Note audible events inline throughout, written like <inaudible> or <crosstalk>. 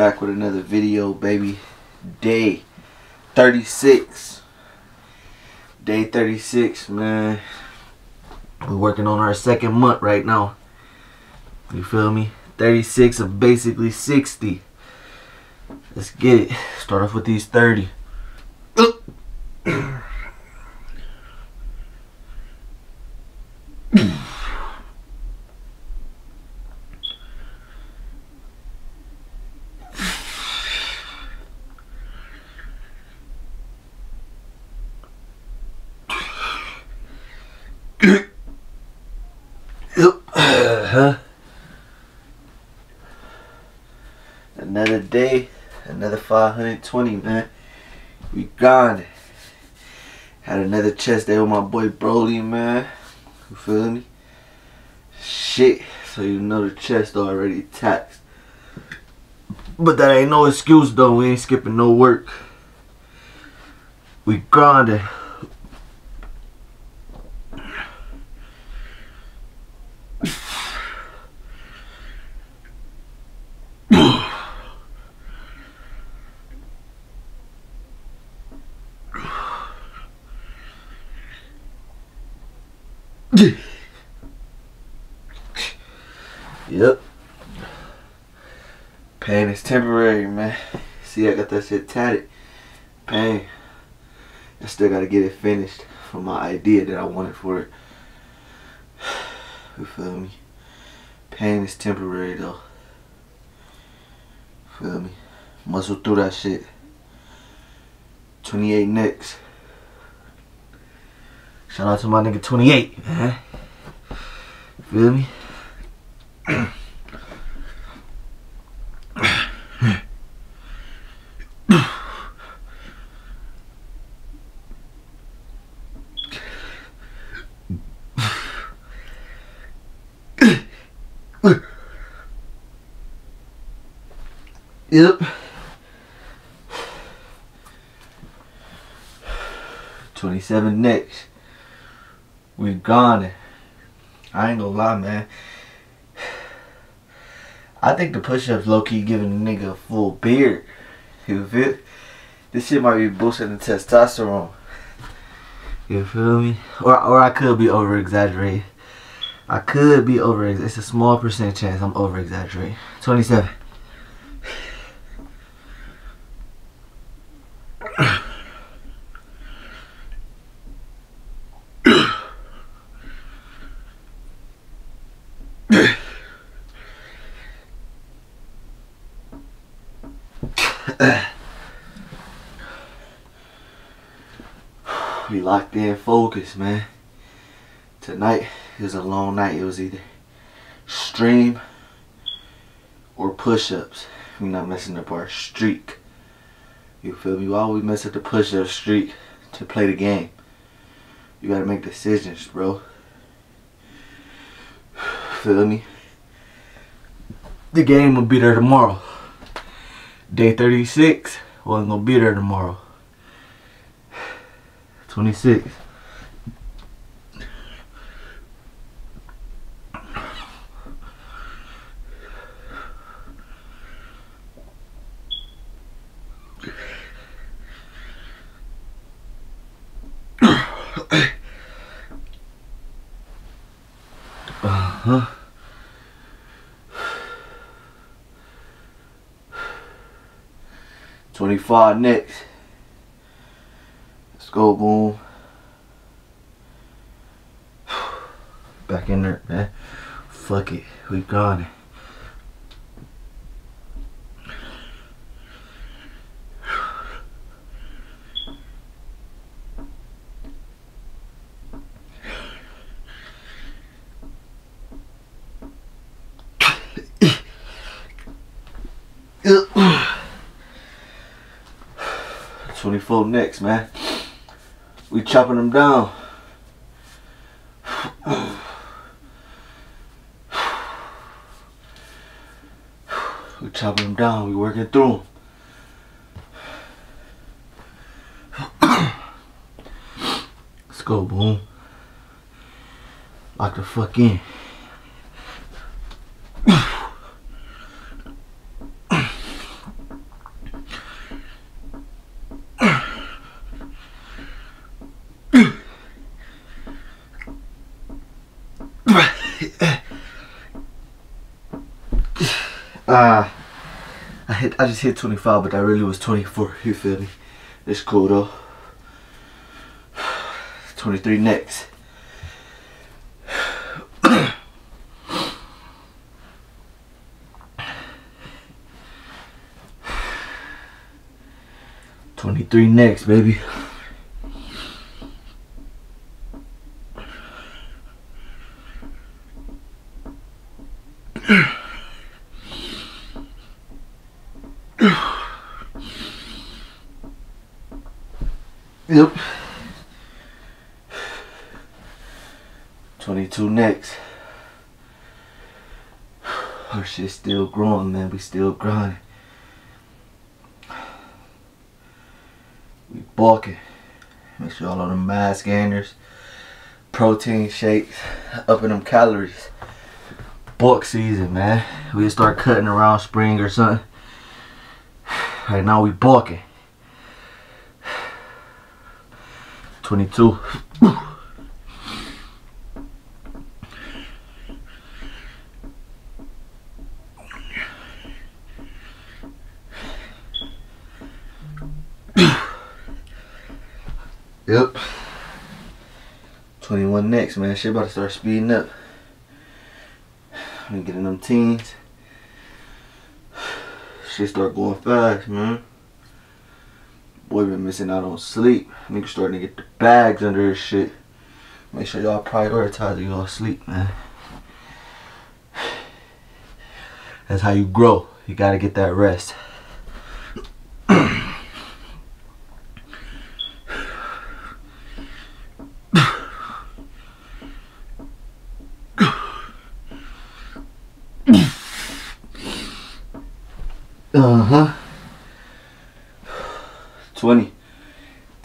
Back with another video, baby. Day 36. Day 36, man. We're working on our second month right now. You feel me? 36 of basically 60. Let's get it. Start off with these 30. Yep. huh? Another day, another 520, man. We gone. Had another chest day with my boy Broly, man. You feel me? Shit. So you know the chest already taxed. But that ain't no excuse though. We ain't skipping no work. We grinding. yep. Pain is temporary, man. See, I got that shit tatted. Pain. I still gotta get it finished for my idea that I wanted for it. <sighs> You feel me? Pain is temporary though. Feel me? Muscle through that shit. 28 next. Shout out to my nigga 28, man. Feel me? <clears throat> Yep. 27 next. We've gone. I ain't gonna lie, man. I think the push-ups low-key giving a nigga a full beard. You feel? This shit might be boosting the testosterone. You feel me? Or, or I could be over-exaggerating. I could be over It's a small percent chance I'm over-exaggerating. 27. We locked in focus, man. Tonight is a long night. It was either stream or push-ups. we not messing up our streak. You feel me? Why we mess up the push-up streak to play the game? You gotta make decisions, bro. <sighs> Feel me? The game will be there tomorrow. Day 36 wasn't gonna be there tomorrow. 26. Uh-huh. 25 next. Go, boom. Back in there, man. Fuck it. We gone. Ugh. <sighs> 24 next, man. We chopping them down. We chopping them down. We working through them. Let's go, boom. Lock the fuck in. Uh, I hit. I just hit 25, but I really was 24. <laughs> You feel me? It's cool though. <sighs> 23 next. <sighs> Twenty-three next, baby. <clears throat> Yep. 22 next. Our shit's still growing, man. We still grinding. We bulking. Make sure all of them mass gainers, protein shakes, upping them calories. Bulk season, man. We start cutting around spring or something. Right now we bulking. 22. yep. 21 next, man. Shit about to start speeding up. I'm getting them teens. Shit start going fast, man. Boy been missing out on sleep. Nigga starting to get the bags under his shit. Make sure y'all prioritize y'all sleep, man. That's how you grow. You gotta get that rest. <coughs> Uh-huh.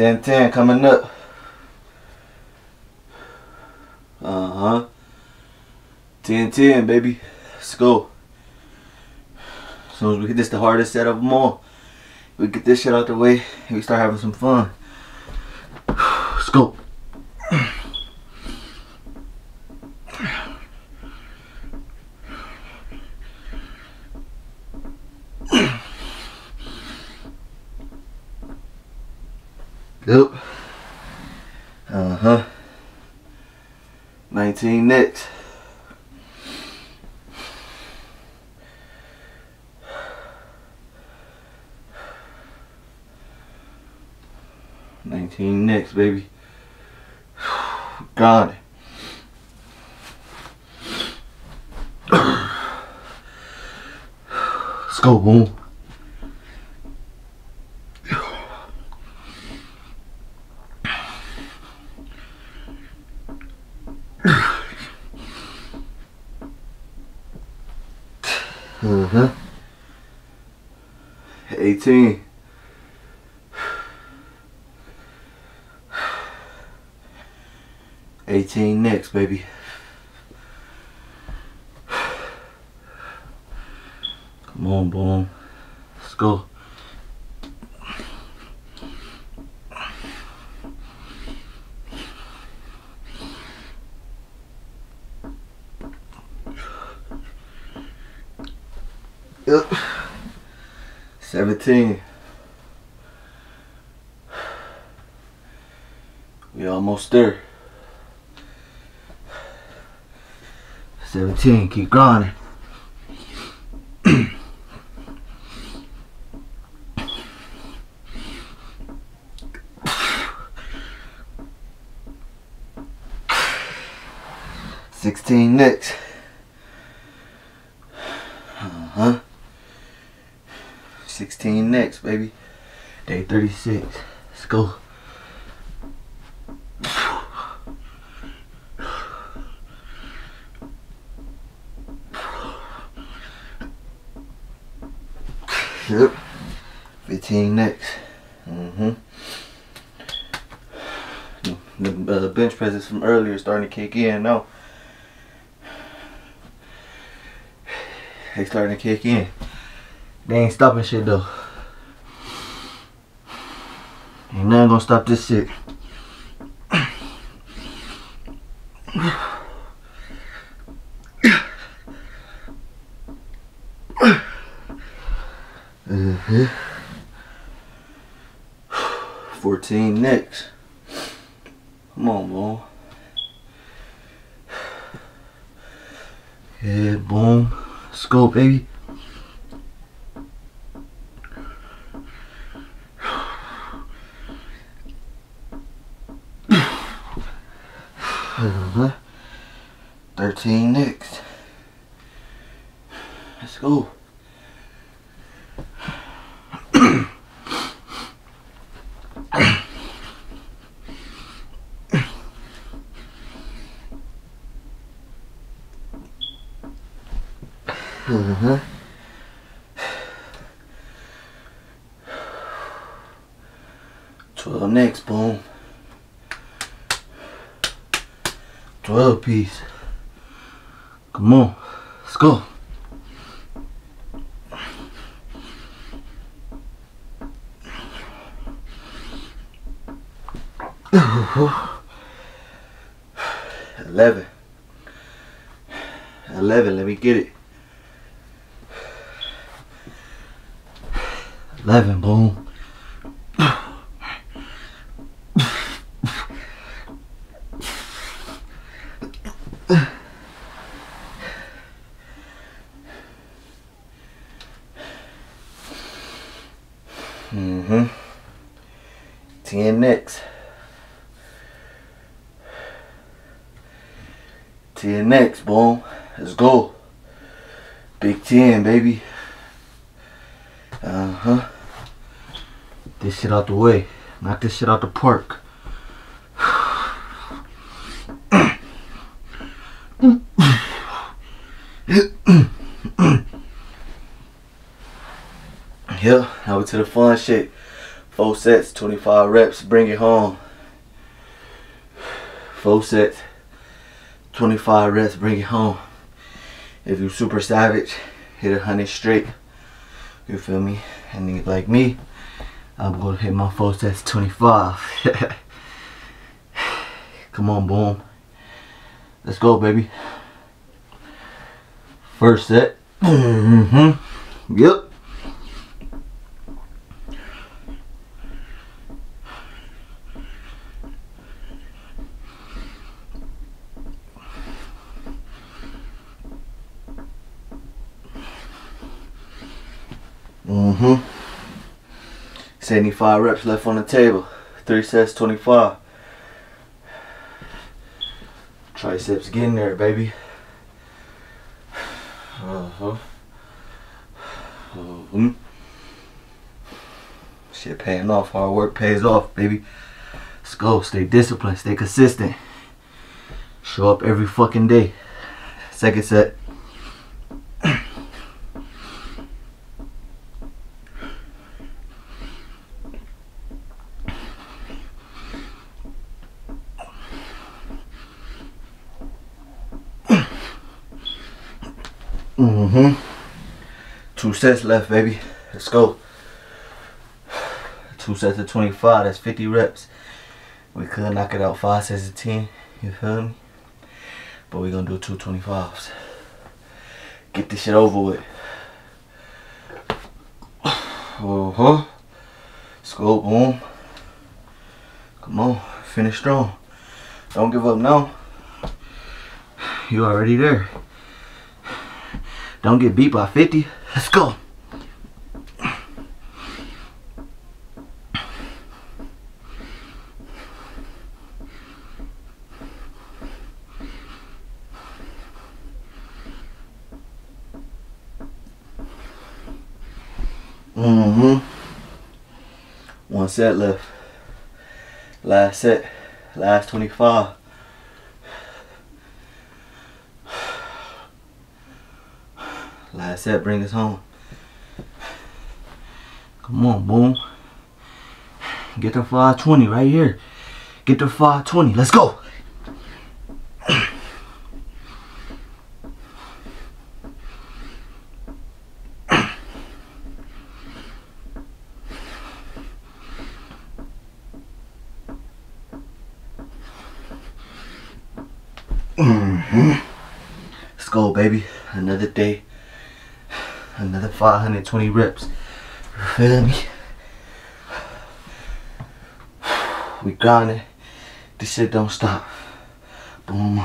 10 10 coming up. Uh huh. 10 10, baby. Let's go. As soon as we hit this, the hardest set of them all, we get this shit out the way and we start having some fun. <sighs> Let's go. Yep. Uh huh. 19 next. Nineteen next, baby. It. <coughs> Let's go, boom. Uh-huh. 18. Next, baby. Come on, boom. Let's go. Yep. 17. We almost there. 17, keep grinding. Sixteen next. Uh-huh. 16 next, baby. Day 36. Let's go. Yep. 15 next. Mm-hmm. The uh, bench presses from earlier starting to kick in now. They starting to kick in. They ain't stopping shit though. Ain't nothing gonna stop this shit. Uh-huh. <sighs> 14 next. Come on, boom. Yeah, boom. Let's go, baby. <sighs> Uh-huh. 13 next. Let's go. Uh-huh. Twelve next, boom. Twelve piece. Come on, let's go. Eleven. Eleven, let me get it. Eleven, boom. Mm-hmm. Ten next. Ten next, boom. Let's go. Big ten, baby. Uh-huh. This shit out the way. Knock this shit out the park. <sighs> yeah, now we to the fun shit. Four sets, 25 reps, bring it home. Four sets, 25 reps, bring it home. If you super savage, hit a hundred straight. You feel me? And you like me, I'm gonna hit my four sets 25. <laughs> Come on, boom. Let's go, baby. First set. Mm-hmm. Yep. Mm-hmm. 75 reps left on the table. Three sets, 25. Triceps getting there, baby. Uh-huh. Mm-hmm. Shit paying off. Hard work pays off, baby. Let's go. Stay disciplined. Stay consistent. Show up every fucking day. Second set. Mm-hmm. Two sets left, baby. Let's go. Two sets of 25, that's 50 reps. We could knock it out five sets of 10, you feel me? But we're gonna do two 25s. Get this shit over with. Uh-huh. Let's go, boom. Come on, finish strong. Don't give up now. You already there. Don't get beat by 50. Let's go. Mm-hmm. One set left. Last set. Last 25. Last set, bring us home. Come on, boom. Get the 520 right here. Get the 520. Let's go. Mm-hmm. Let's go, baby. Another day. Another 520 reps. Feel me? <sighs> We grinding. This shit don't stop. Boom.